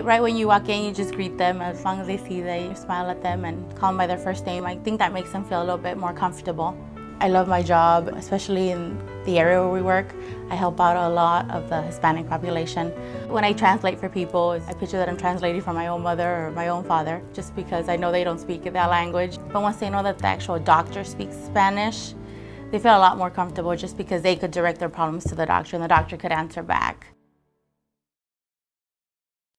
Right when you walk in, you just greet them. As long as they see they smile at them and call them by their first name. I think that makes them feel a little bit more comfortable. I love my job, especially in the area where we work. I help out a lot of the Hispanic population. When I translate for people, I picture that I'm translating for my own mother or my own father, just because I know they don't speak that language. But once they know that the actual doctor speaks Spanish, they feel a lot more comfortable just because they could direct their problems to the doctor and the doctor could answer back.